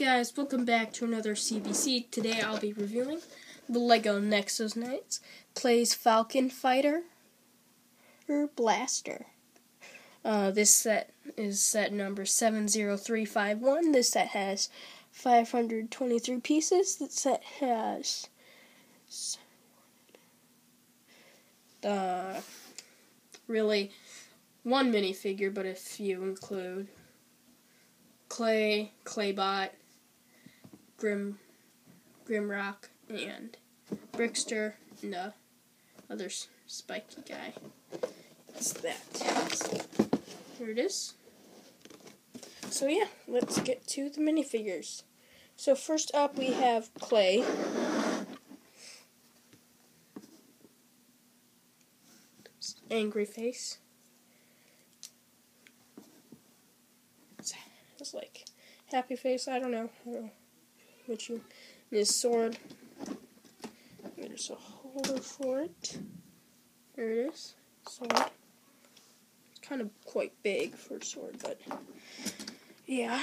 guys, welcome back to another CBC. Today I'll be reviewing the LEGO Nexo Knights Clay's Falcon Fighter or Blaster. Uh, this set is set number 70351. This set has 523 pieces. This set has uh, really one minifigure, but if you include Clay, Claybot, Grim, Grimroc, and Brickster, and the other spiky guy. It's that. here it is. So yeah, let's get to the minifigures. So first up we have Clay. Angry face. It's like happy face. I don't know. I don't know what you. His sword. There's a holder for it. There it is. Sword. It's kind of quite big for a sword, but yeah.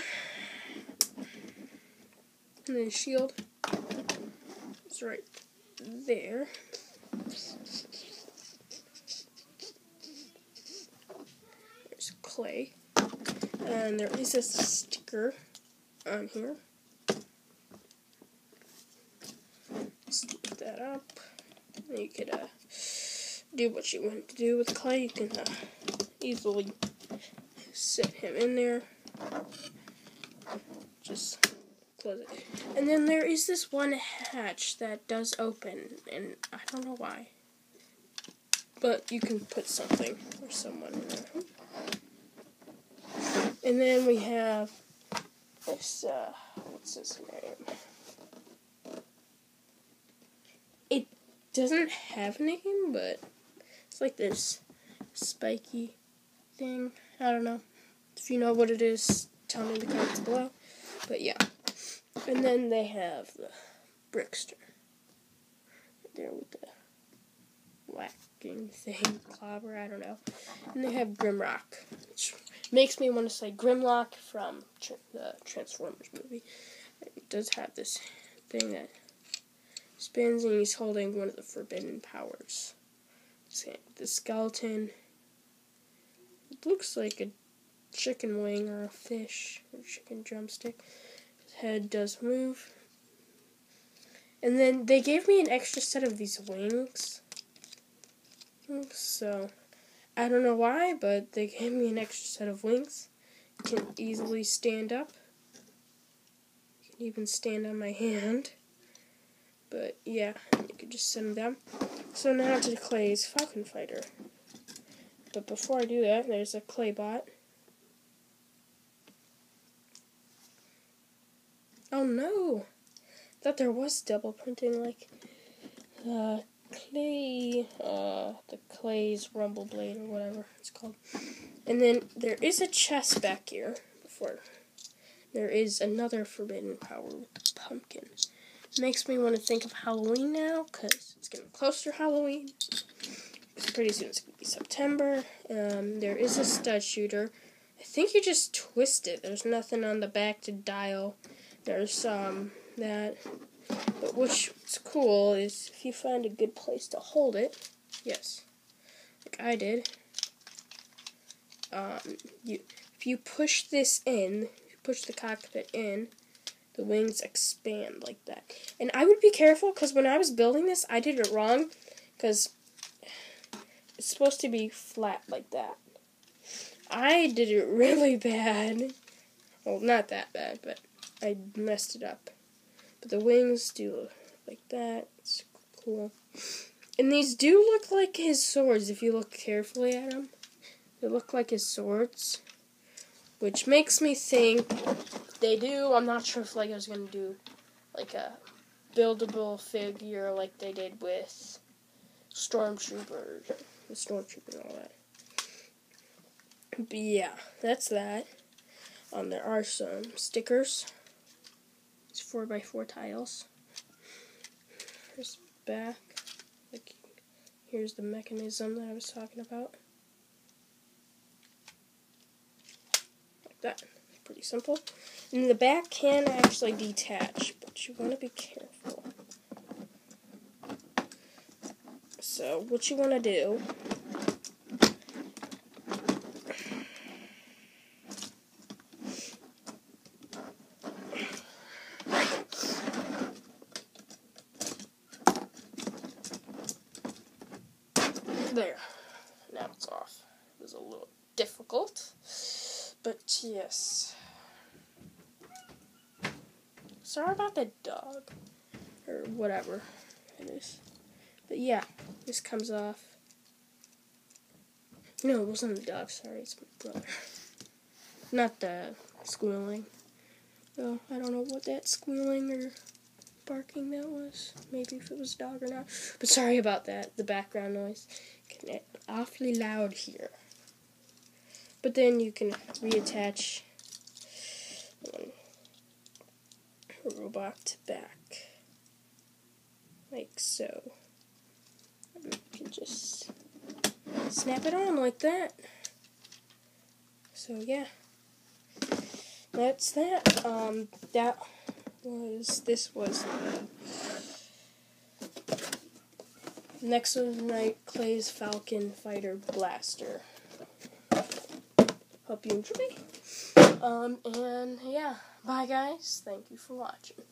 And then shield. It's right there. There's clay. And there is a sticker on here. That up. You could uh, do what you want to do with clay. You can uh, easily set him in there. Just close it. And then there is this one hatch that does open, and I don't know why. But you can put something or someone in there. And then we have this, uh, what's his name? Doesn't have a name, but it's like this spiky thing. I don't know. If you know what it is, tell me in the comments below. But yeah. And then they have the Brickster. There with the whacking thing, clobber, I don't know. And they have Grimroc, which makes me want to say Grimlock from the Transformers movie. It does have this thing that spins, and he's holding one of the forbidden powers. The skeleton. It looks like a chicken wing or a fish or chicken drumstick. His head does move. And then they gave me an extra set of these wings. So I don't know why, but they gave me an extra set of wings. Can easily stand up. Can even stand on my hand. But yeah, you could just send them. So now to Clay's Falcon Fighter. But before I do that, there's a Claybot. Oh no! Thought there was double printing like uh, clay, uh, the clay's rumble blade or whatever it's called. And then there is a chest back here before. There is another forbidden power pumpkin. Makes me want to think of Halloween now because it's getting closer to Halloween. Pretty soon it's going to be September. Um, there is a stud shooter. I think you just twist it. There's nothing on the back to dial. There's um, that but what's cool is if you find a good place to hold it, yes, like I did, um, you if you push this in, you push the cockpit in, the wings expand like that. And I would be careful because when I was building this, I did it wrong because it's supposed to be flat like that. I did it really bad. Well, not that bad, but I messed it up. But the wings do like that. It's cool. And these do look like his swords if you look carefully at them. They look like his swords. Which makes me think they do. I'm not sure if Lego's to do like a buildable figure like they did with Stormtrooper, the Stormtrooper and all that. But yeah, that's that. Um, there are some stickers. It's four by four tiles. Here's back. Like here's the mechanism that I was talking about. That. pretty simple. And the back can actually detach, but you want to be careful. So what you want to do There. Now it's off. It was a little difficult. But yes. Sorry about the dog. Or whatever it is. But yeah, this comes off. No, it wasn't the dog, sorry, it's my brother. Not the squealing. Well, I don't know what that squealing or barking that was. Maybe if it was a dog or not. But sorry about that, the background noise. Getting awfully loud here. But then you can reattach one robot back. Like so. You can just snap it on like that. So yeah. That's that. Um that was this was next was Night Clay's Falcon Fighter Blaster. Hope you enjoy. Um and yeah, bye guys. Thank you for watching.